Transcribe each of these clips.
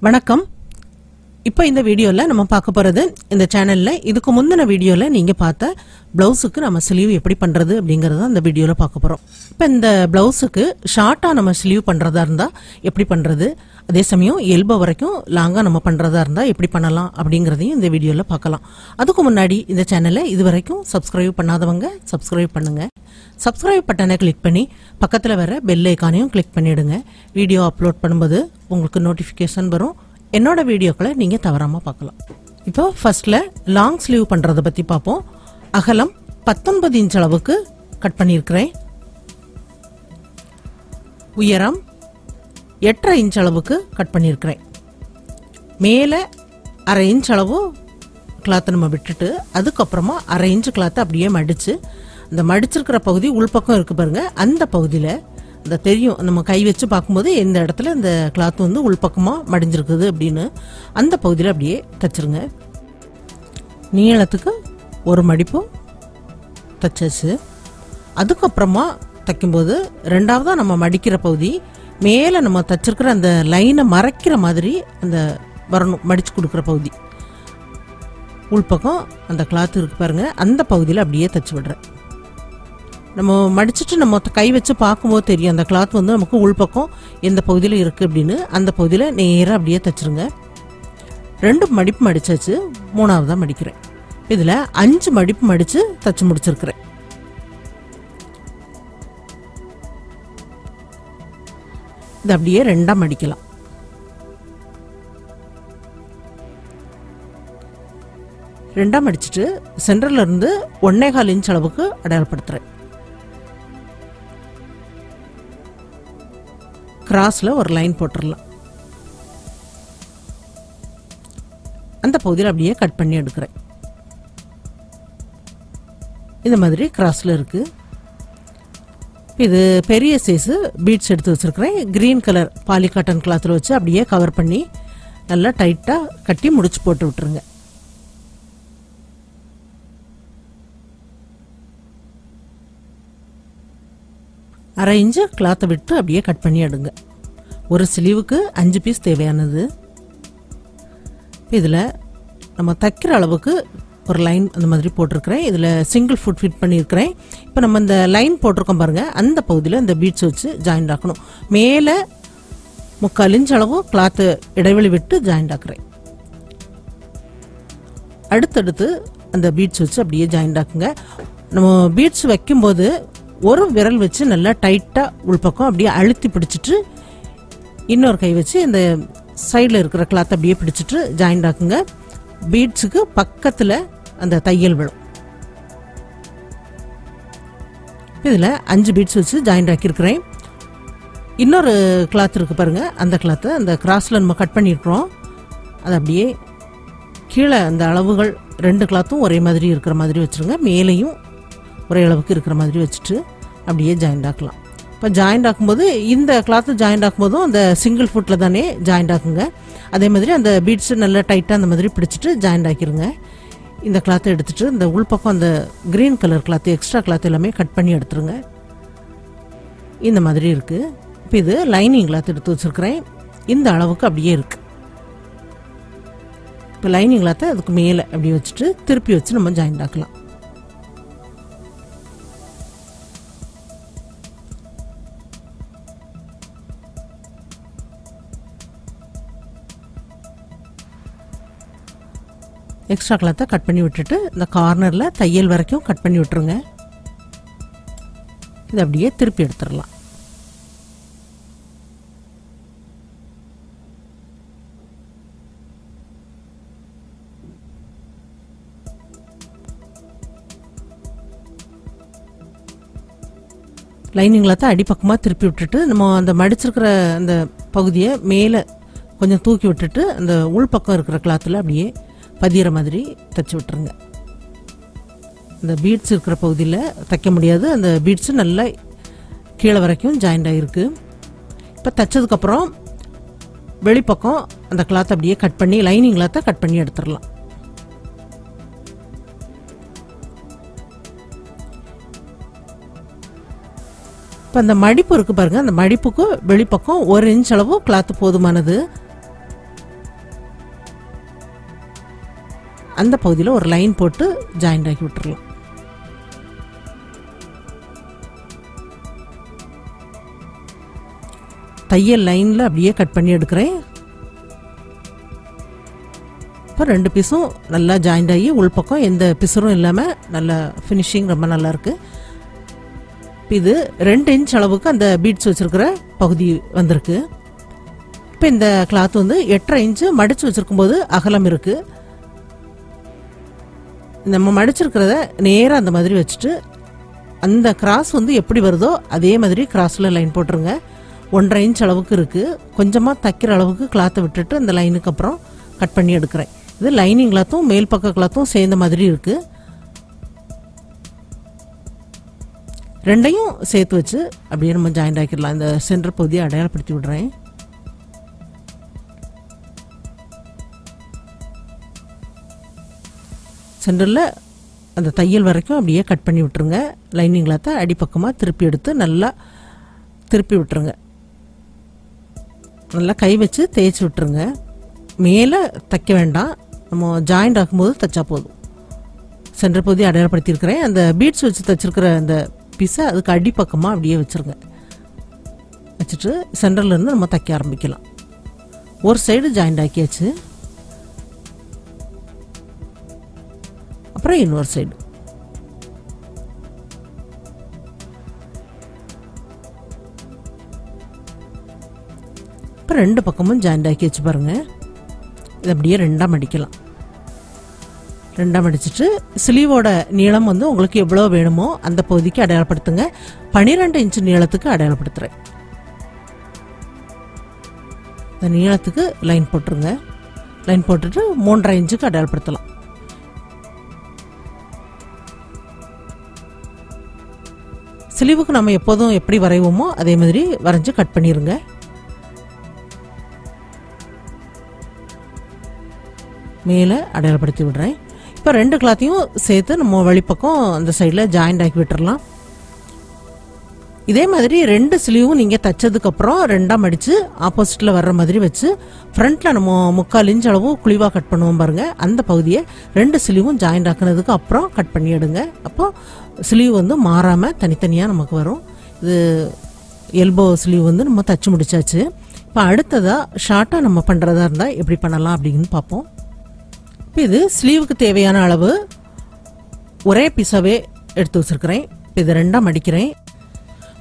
வணக்கம். இப்போ இந்த வீடியோவில் நம்ம பார்க்க போகிறது இந்த சேனலில் இதுக்கு முந்தின வீடியோவில் நீங்கள் பார்த்த ப்ளவுஸுக்கு நம்ம ஸ்லீவ் எப்படி பண்ணுறது அப்படிங்கிறத அந்த வீடியோவில் பார்க்க போகிறோம் இப்போ இந்த ப்ளவுஸுக்கு ஷார்ட்டாக நம்ம ஸ்லீவ் பண்ணுறதா இருந்தால் எப்படி பண்ணுறது அதே சமயம் எல்போ வரைக்கும் லாங்காக நம்ம பண்ணுறதா இருந்தால் எப்படி பண்ணலாம் அப்படிங்கிறதையும் இந்த வீடியோவில் பார்க்கலாம். அதுக்கு முன்னாடி இந்த சேனலை இது வரைக்கும் சப்ஸ்கிரைப் பண்ணாதவங்க சப்ஸ்கிரைப் பண்ணுங்கள் சப்ஸ்கிரைப் பட்டனை கிளிக் பண்ணி பக்கத்தில் வர பெல் ஐக்கானையும் கிளிக் பண்ணிவிடுங்க வீடியோ அப்லோட் பண்ணும்போது உங்களுக்கு நோட்டிஃபிகேஷன் வரும். என்னோட வீடியோக்களை நீங்கள் தவறாமல் பார்க்கலாம். இப்போ ஃபர்ஸ்ட்ல லாங் ஸ்லீவ் பண்ணுறதை பற்றி பார்ப்போம். அகலம் பத்தொன்பது இன்ச் அளவுக்கு கட் பண்ணியிருக்கிறேன். உயரம் எட்டரை இன்ச் அளவுக்கு கட் பண்ணியிருக்கிறேன். மேலே அரை இன்ச் அளவு கிளாத்தை நம்ம விட்டுட்டு அதுக்கப்புறமா அரை இன்ச் கிளாத்தை அப்படியே மடித்து அந்த மடிச்சிருக்கிற பகுதி உள்பக்கம் இருக்கு பாருங்க அந்த பகுதியில் அந்த தெரியும். நம்ம கை வச்சு பார்க்கும்போது எந்த இடத்துல இந்த கிளாத் வந்து உள்பக்கமாக மடிஞ்சிருக்குது அப்படின்னு அந்த பகுதியில் அப்படியே தைச்சிருங்க. நீளத்துக்கு ஒரு மடிப்பு தைச்சாச்சு. அதுக்கப்புறமா தைக்கும்போது ரெண்டாவதாக நம்ம மடிக்கிற பகுதி மேலே நம்ம தச்சிருக்கிற அந்த லைனை மறைக்கிற மாதிரி அந்த வரணும் மடித்து கொடுக்குற பகுதி. உள்பக்கம் அந்த கிளாத் இருக்கு பாருங்கள் அந்த பகுதியில் அப்படியே தைச்சி விடுறேன். நம்ம மடிச்சிட்டு நம்ம கை வச்சு பார்க்கும்போது தெரியும். அந்த கிளாத் வந்து நமக்கு உள்பக்கம் எந்த பகுதியில் இருக்குது அப்படின்னு. அந்த பகுதியில் நேராக அப்படியே தைச்சிருங்க. ரெண்டு மடிப்பு மடித்தாச்சு மூணாவதாக மடிக்கிறேன். இதில் அஞ்சு மடிப்பு மடித்து தச்சு முடிச்சிருக்கிறேன். இது அப்படியே ரெண்டாக மடிக்கலாம். ரெண்டாக மடிச்சிட்டு சென்டர்லேருந்து ஒன்னே கால் இன்ச் அளவுக்கு அடையாளப்படுத்துகிறேன் கிராஸில் ஒரு லைன் போட்டுடலாம் அந்த பகுதியில் அப்படியே கட் பண்ணி எடுக்கிறேன். இந்த மாதிரி கிராஸில் இருக்குது இது பெரிய சைஸு பீட்ஸ் எடுத்து வச்சிருக்கிறேன். கிரீன் கலர் பாலி காட்டன் கிளாத்தில் வச்சு அப்படியே கவர் பண்ணி நல்லா டைட்டாக கட்டி முடிச்சு போட்டு விட்டுருங்க. அரை இன்ச்சு கிளாத்தை விட்டு அப்படியே கட் பண்ணி எடுங்க. ஒரு ஸ்லீவுக்கு அஞ்சு பீஸ் தேவையானது. இதில் நம்ம தைக்கிற அளவுக்கு ஒரு லைன் அந்த மாதிரி போட்டிருக்கிறேன். இதில் சிங்கிள் ஃபுட் ஃபிட் பண்ணியிருக்கிறேன். இப்போ நம்ம இந்த லைன் போட்டிருக்கோம் பாருங்கள் அந்த பகுதியில் இந்த பீட்ஸ் வச்சு ஜாயிண்ட் ஆக்கணும். மேலே முக்கால் இன்ச் அளவு கிளாத்து இடைவெளி விட்டு ஜாயிண்ட் ஆக்குறேன். அடுத்தடுத்து அந்த பீட்ஸ் வச்சு அப்படியே ஜாயிண்ட் ஆக்குங்க. நம்ம பீட்ஸ் வைக்கும்போது ஒரு விரல் வச்சு நல்லா டைட்டாக உள்பக்கம் அப்படியே அழுத்தி பிடிச்சிட்டு இன்னொரு கை வச்சு இந்த சைடில் இருக்கிற கிளாத் அப்படியே பிடிச்சிட்டு ஜாயிண்ட் ஆக்குங்க. பீட்ஸுக்கு பக்கத்தில் அந்த தையல் விழும். இதில் அஞ்சு பீட்ஸ் வச்சு ஜாயிண்ட் ஆக்கியிருக்கிறேன். இன்னொரு கிளாத் இருக்குது பாருங்கள் அந்த கிளாத்தை அந்த கிராஸில் நம்ம கட் பண்ணியிருக்கிறோம். அது அப்படியே கீழே அந்த அளவுகள் ரெண்டு கிளாத்தும் ஒரே மாதிரி இருக்கிற மாதிரி வச்சுருங்க. மேலேயும் ஒரே அளவுக்கு இருக்கிற மாதிரி வச்சுட்டு அப்படியே ஜாயிண்ட் ஆக்கலாம். இப்போ ஜாயிண்ட் ஆக்கும்போது இந்த கிளாத்து ஜாயிண்ட் ஆக்கும்போதும் அந்த சிங்கிள் ஃபுட்டில் தானே ஜாயிண்ட் ஆக்குங்க. அதே மாதிரி அந்த பீட்ஸு நல்லா டைட்டாக அந்த மாதிரி பிடிச்சிட்டு ஜாயிண்ட் ஆக்கிருங்க. இந்த கிளாத்தை எடுத்துகிட்டு இந்த உள்பக்கம் அந்த green colour cloth extra cloth எல்லாமே கட் பண்ணி எடுத்துருங்க. இந்த மாதிரி இருக்குது இப்போ இது லைனிங் கிளாத் எடுத்து வச்சுருக்கிறேன். இந்த அளவுக்கு அப்படியே இருக்குது இப்போ லைனிங் கிளாத்தை அதுக்கு மேலே அப்படி வச்சுட்டு திருப்பி வச்சு நம்ம ஜாயிண்ட் ஆக்கலாம். எக்ஸ்ட்ரா கிளாத்தை கட் பண்ணி விட்டுட்டு இந்த கார்னரில் தையல் வரைக்கும் கட் பண்ணி விட்டுருங்க. இது அப்படியே திருப்பி எடுத்துடலாம். லைனிங் தான் அடிப்பக்கமாக திருப்பி விட்டுட்டு நம்ம அந்த மடிச்சிருக்கிற அந்த பகுதியை மேலே கொஞ்சம் தூக்கி விட்டுட்டு அந்த உள்பக்கம் இருக்கிற கிளாத்தில் அப்படியே பதியிற மாதிரி தைச்சி விட்டுருங்க. இந்த பீட்ஸ் இருக்கிற பகுதியில் தைக்க முடியாது. அந்த பீட்ஸு நல்லா கீழே வரைக்கும் ஜாயிண்ட் ஆகிருக்கு இப்போ தைச்சதுக்கப்புறம் வெளிப்பக்கம் அந்த கிளாத் அப்படியே கட் பண்ணி லைனிங் கிளாத்தை கட் பண்ணி எடுத்துடலாம். இப்போ அந்த மடிப்பு இருக்கு பாருங்க. அந்த மடிப்புக்கு வெளிப்பக்கம் ஒரு இன்ச் அளவு கிளாத்து போதுமானது. அந்த பகுதியில் ஒரு லைன் போட்டு ஜாயிண்ட் ஆக்கி விட்டுறலாம். தையல் லைனில் அப்படியே கட் பண்ணி எடுக்கிறேன். இப்போ ரெண்டு பீஸும் நல்லா ஜாயிண்ட் ஆகி உள்பக்கம் எந்த பிசரும் இல்லாமல் நல்ல ஃபினிஷிங் ரொம்ப நல்லா இருக்கு. இது ரெண்டு இன்ச் அளவுக்கு அந்த பீட்ஸ் வச்சுருக்கிற பகுதி வந்திருக்கு. இப்போ இந்த கிளாத் வந்து எட்டரை இன்ச்சு மடித்து வச்சிருக்கும்போது அகலம் இருக்குது நம்ம மடிச்சிருக்கிறத நேராக அந்த மாதிரி வச்சுட்டு அந்த கிராஸ் வந்து எப்படி வருதோ அதே மாதிரி கிராஸில் லைன் போட்டுருங்க. ஒன்றரை இன்ச் அளவுக்கு இருக்குது கொஞ்சமாக தைக்கிற அளவுக்கு கிளாத்தை விட்டுட்டு அந்த லைனுக்கு அப்புறம் கட் பண்ணி எடுக்கிறேன். இது லைனிங் கிளாத்தும் மேல் பக்க கிளாத்தும் சேர்ந்த மாதிரி இருக்குது ரெண்டையும் சேர்த்து வச்சு அப்படியே நம்ம ஜாயிண்ட் ஆக்கிடலாம். இந்த சென்டர் பகுதியை அடையாளப்படுத்தி விடுறேன். சென்டரில் அந்த தையல் வரைக்கும் அப்படியே கட் பண்ணி விட்டுருங்க. லைனிங் கிளாத்தை அடிப்பக்கமாக திருப்பி எடுத்து நல்லா திருப்பி விட்டுருங்க. நல்லா கை வச்சு தேய்ச்சி விட்டுருங்க. மேலே தைக்க வேண்டாம். நம்ம ஜாயிண்ட் ஆகும்போது தைச்சா போதும். சென்டர் பகுதி அடையாளப்படுத்தியிருக்கிறேன். அந்த பீட்ஸ் வச்சு தைச்சிருக்கிற அந்த பீஸை அதுக்கு அடிப்பக்கமாக அப்படியே வச்சுருங்க. வச்சுட்டு சென்டர்லேருந்து நம்ம தைக்க ஆரம்பிக்கலாம். ஒரு சைடு ஜாயிண்ட் ஆக்கியாச்சு. அப்புறம் இன்னொரு சைடு இப்போ ரெண்டு பக்கமும் ஜாயிண்ட் ஆக்கி வச்சு பாருங்கள் இது அப்படியே ரெண்டாக மடிக்கலாம் ரெண்டாக மடிச்சிட்டு ஸ்லீவோட நீளம் வந்து உங்களுக்கு எவ்வளோ வேணுமோ அந்த பகுதிக்கு அடையாளப்படுத்துங்க. பன்னிரெண்டு இன்ச்சு நீளத்துக்கு அடையாளப்படுத்துகிறேன் இந்த நீளத்துக்கு லைன் போட்டுருங்க. லைன் போட்டுட்டு மூன்றரை இன்ச்சுக்கு அடையாளப்படுத்தலாம். ஸ்லீவுக்கு நம்ம எப்போதும் எப்படி வரைவோமோ அதே மாதிரி வரைஞ்சு கட் பண்ணிடுங்க மேலே அடையாளப்படுத்தி விடுறேன். இப்போ ரெண்டு கிளாத்தையும் சேர்த்து நம்ம வழிப்பக்கம் அந்த சைடில் ஜாயிண்ட் ஆக்கி விட்டுறலாம். இதே மாதிரி ரெண்டு ஸ்லீவும் நீங்கள் தைச்சதுக்கப்புறம் ரெண்டாக மடித்து ஆப்போசிட்டில் வர்ற மாதிரி வச்சு ஃப்ரண்ட்டில் நம்ம முக்கால் இன்ச் அளவு குழிவாக கட் பண்ணுவோம் பாருங்கள் அந்த பகுதியை ரெண்டு ஸ்லீவும் ஜாயிண்ட் ஆக்குனதுக்கு அப்புறம் கட் பண்ணி எடுங்க. அப்போ ஸ்லீவ் வந்து மாறாமல் தனித்தனியாக நமக்கு வரும். இது எல்போ ஸ்லீவ் வந்து நம்ம தச்சு முடிச்சாச்சு. இப்போ அடுத்ததாக ஷார்ட்டாக நம்ம பண்ணுறதா இருந்தால் எப்படி பண்ணலாம் அப்படின்னு பார்ப்போம். இப்போ இது ஸ்லீவுக்கு தேவையான அளவு ஒரே பீஸாவே எடுத்து வச்சிருக்கிறேன். இப்போ இதை ரெண்டாக மடிக்கிறேன்.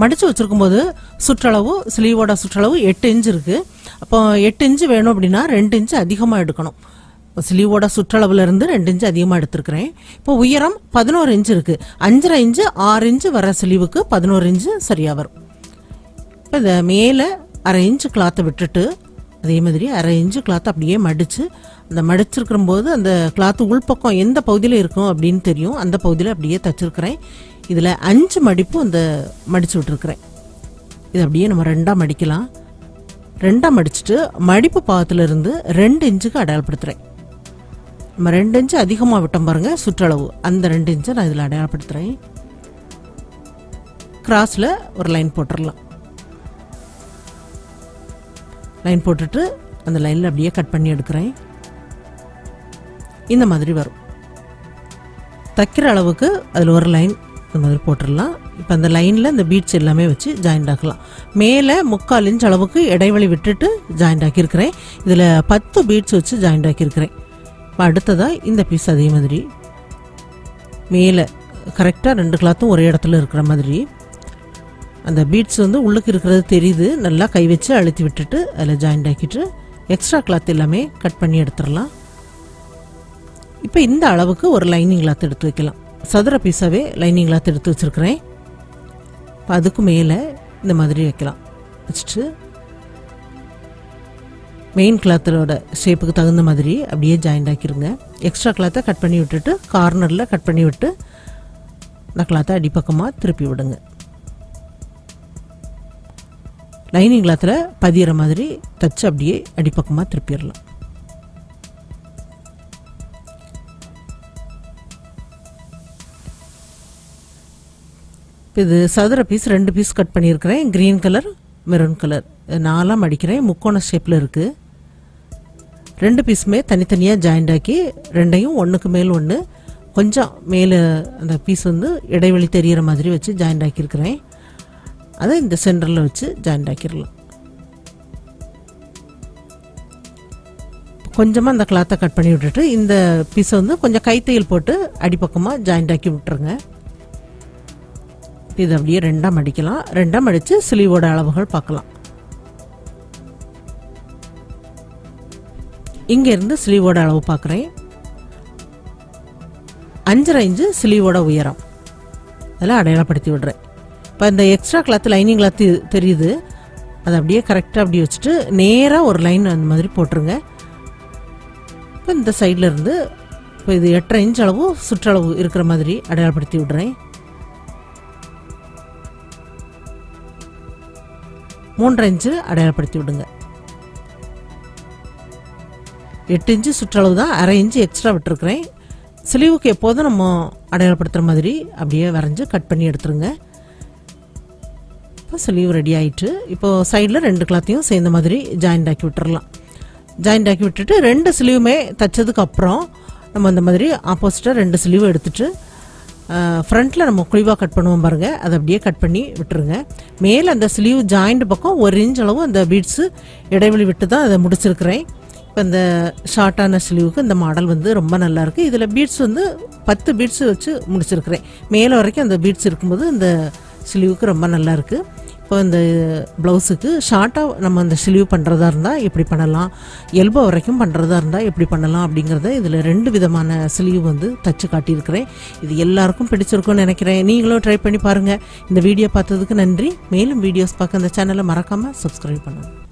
மடித்து வச்சிருக்கும்போது சுற்றளவு ஸ்லீவோட சுற்றளவு எட்டு இன்ச் இருக்குது அப்போ எட்டு இன்ச்சு வேணும் அப்படின்னா ரெண்டு இன்ச்சு அதிகமாக எடுக்கணும். ஸ்லீவோட சுற்றளவுலேருந்து ரெண்டு இன்ச்சு அதிகமாக எடுத்திருக்கிறேன். இப்போ உயரம் பதினோரு இன்ச் இருக்குது அஞ்சரை இன்ச்சு ஆறு இன்ச்சு வர ஸ்லீவுக்கு பதினோரு இன்ச்சு சரியாக வரும். இப்போ இதை மேலே அரை இன்ச்சு கிளாத்தை விட்டுட்டு அதே மாதிரி அரை இன்ச்சு கிளாத்தை அப்படியே மடித்து அந்த மடிச்சிருக்கிற போது அந்த கிளாத்து உள்பக்கம் எந்த பகுதியில் இருக்கும் அப்படின்னு தெரியும். அந்த பகுதியில் அப்படியே தச்சிருக்கிறேன். இதில் அஞ்சு மடிப்பு அந்த மடித்து விட்டுருக்குறேன். இது அப்படியே நம்ம ரெண்டாக மடிக்கலாம். ரெண்டாக மடிச்சுட்டு மடிப்பு பாகத்துல இருந்து ரெண்டு இன்ச்சுக்கு அடையாளப்படுத்துகிறேன் நம்ம ரெண்டு இன்ச்சு அதிகமாக விட்டோம் பாருங்கள் சுற்றளவு. அந்த ரெண்டு இன்ச்சை நான் இதில் அடையாளப்படுத்துகிறேன் கிராஸில் ஒரு லைன் போட்டுடலாம் லைன் போட்டுட்டு அந்த லைனில் அப்படியே கட் பண்ணி எடுக்கிறேன். இந்த மாதிரி வரும். தைக்கிற அளவுக்கு அதில் ஒரு லைன் இந்த மாதிரி போட்டுடலாம். இப்போ அந்த லைனில் இந்த பீட்ஸ் எல்லாமே வச்சு ஜாயிண்ட் ஆக்கலாம். மேலே முக்கால் இன்ச் அளவுக்கு இடைவெளி விட்டுட்டு ஜாயிண்ட் ஆக்கியிருக்கிறேன். இதில் பத்து பீட்ஸ் வச்சு ஜாயிண்ட் ஆக்கியிருக்கிறேன். இப்போ அடுத்ததாக இந்த பீஸ் அதே மாதிரி. மேலே கரெக்டாக ரெண்டு கிளாத்தும் ஒரே இடத்துல இருக்கிற மாதிரி. அந்த பீட்ஸ் வந்து உள்ளுக்கு இருக்கிறது தெரியுது. நல்லா கை வச்சு அழுத்தி விட்டுட்டு அதில் ஜாயிண்ட் ஆக்கிட்டு எக்ஸ்ட்ரா கிளாத் எல்லாமே கட் பண்ணி எடுத்துடலாம். இப்போ இந்த அளவுக்கு ஒரு லைனிங் கிளாத் எடுத்து வைக்கலாம். சதுர பீஸாவே லைனிங் எடுத்து வச்சுருக்கிறேன். இப்போ அதுக்கு மேலே இந்த மாதிரி வைக்கலாம். வச்சுட்டு மெயின் கிளாத்தோட ஷேப்புக்கு தகுந்த மாதிரி அப்படியே ஜாயிண்ட் ஆக்கிருங்க. எக்ஸ்ட்ரா கிளாத்தை கட் பண்ணி விட்டுட்டு கார்னரில் கட் பண்ணி விட்டு இந்த கிளாத்தை அடிப்பக்கமாக திருப்பி விடுங்க. லைனிங் கிளாத்தில் பதியிற மாதிரி தச்சு அப்படியே அடிப்பக்கமாக திருப்பிடலாம். இது சதுர பீஸ் ரெண்டு பீஸ் கட் பண்ணியிருக்கிறேன். க்ரீன் கலர் மெரூன் கலர் நாலாம் அடிக்கிறேன். முக்கோண ஷேப்பில் இருக்குது ரெண்டு பீஸுமே தனித்தனியாக ஜாயிண்ட் ஆக்கி ரெண்டையும் ஒன்றுக்கு மேல் ஒன்று கொஞ்சம் மேலே அந்த பீஸ் வந்து இடைவெளி தெரிகிற மாதிரி வச்சு ஜாயிண்ட் ஆக்கியிருக்கிறேன். அதை இந்த சென்டரில் வச்சு ஜாயிண்ட் ஆக்கிடலாம். கொஞ்சமாக அந்த கிளாத்தை கட் பண்ணி விட்டுட்டு இந்த பீஸை வந்து கொஞ்சம் கைத்தையில் போட்டு அடிப்பக்கமாக ஜாயிண்ட் ஆக்கி விட்டுருங்க. இது அப்படியே ரெண்டாம் அடிக்கலாம். ரெண்டாம் அடித்து சிலிவோட அளவுகள் பார்க்கலாம். இங்கேருந்து சிலிவோட அளவு பார்க்குறேன். அஞ்சரை இன்ச்சு சிலிவோட உயரம். அதில் அடையாளப்படுத்தி விடுறேன். இப்போ இந்த எக்ஸ்ட்ரா கிளாத் லைனிங் கிளாத் தெரியுது. அதை அப்படியே கரெக்டாக அப்படி வச்சுட்டு நேராக ஒரு லைன் அந்த மாதிரி போட்டுருங்க. இப்போ இந்த சைடில் இருந்து இப்போ இது எட்டரை இன்ச் அளவு சுற்றளவு இருக்கிற மாதிரி அடையாளப்படுத்தி விடுறேன். மூன்றரை இன்ச்சு அடையாளப்படுத்தி விடுங்க. எட்டு இன்ச்சு சுற்றளவு தான் அரை இன்ச்சு எக்ஸ்ட்ரா விட்டுருக்குறேன். ஸ்லீவுக்கு எப்போதும் நம்ம அடையாளப்படுத்துகிற மாதிரி அப்படியே வரைஞ்சி கட் பண்ணி எடுத்துருங்க. இப்போ ஸ்லீவ் ரெடி ஆயிட்டு இப்போ சைடில் ரெண்டு கிளாத்தையும் சேர்ந்த மாதிரி ஜாயிண்ட் ஆக்கி விட்டுறலாம். ஜாயிண்ட் ஆக்கி விட்டுட்டு ரெண்டு ஸ்லீவுமே தைச்சதுக்கு அப்புறம் நம்ம அந்த மாதிரி ஆப்போசிட்டாக ரெண்டு சிலிவு எடுத்துட்டு ஃப்ரண்ட்டில் நம்ம குழிவாக கட் பண்ணுவோம் பாருங்கள் அதை அப்படியே கட் பண்ணி விட்டுருங்க. மேலே அந்த ஸ்லீவ் ஜாயிண்ட் பக்கம் ஒரு இன்ச் அளவு அந்த பீட்ஸு இடைவெளி விட்டு தான் அதை முடிச்சிருக்கிறேன். இப்போ இந்த ஷார்ட்டான ஸ்லீவுக்கு இந்த மாடல் வந்து ரொம்ப நல்லாயிருக்கு இதில் பீட்ஸ் வந்து பத்து பீட்ஸ் வச்சு முடிச்சிருக்கிறேன். மேலே வரைக்கும் அந்த பீட்ஸ் இருக்கும்போது இந்த ஸ்லீவுக்கு ரொம்ப நல்லாருக்கு இப்போ இந்த ப்ளவுஸுக்கு ஷார்ட்டாக நம்ம அந்த ஸ்லீவ் பண்ணுறதா இருந்தால் எப்படி பண்ணலாம்? எல்போ வரைக்கும் பண்ணுறதா இருந்தால் எப்படி பண்ணலாம்? அப்படிங்கிறத இதில் ரெண்டு விதமான ஸ்லீவ் வந்து தச்சு காட்டியிருக்கிறேன். இது எல்லாருக்கும் பிடிச்சிருக்கும்னு நினைக்கிறேன். நீங்களும் ட்ரை பண்ணி பாருங்கள் இந்த வீடியோ பார்த்ததுக்கு நன்றி. மேலும் வீடியோஸ் பார்க்க அந்த சேனலை மறக்காமல் சப்ஸ்கிரைப் பண்ணுங்கள்